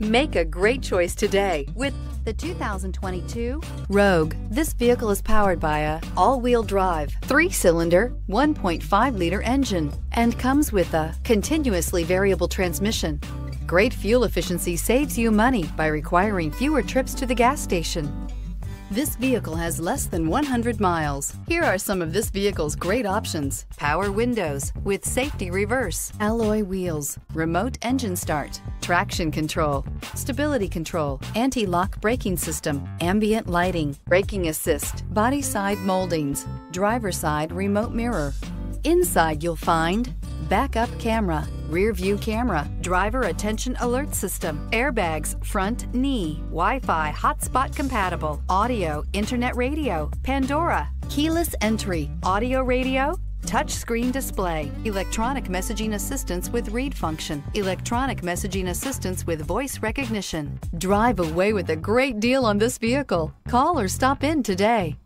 Make a great choice today with the 2022 Rogue. This vehicle is powered by a all-wheel drive, three-cylinder, 1.5-liter engine and comes with a continuously variable transmission. Great fuel efficiency saves you money by requiring fewer trips to the gas station. This vehicle has less than 100 miles. Here are some of this vehicle's great options. Power windows with safety reverse, alloy wheels, remote engine start, traction control, stability control, anti-lock braking system, ambient lighting, braking assist, body side moldings, driver side remote mirror. Inside you'll find backup camera, rear view camera, driver attention alert system, airbags, front knee, Wi-Fi hotspot compatible, audio, internet radio, Pandora, keyless entry, audio radio, touchscreen display, electronic messaging assistance with read function, electronic messaging assistance with voice recognition. Drive away with a great deal on this vehicle. Call or stop in today.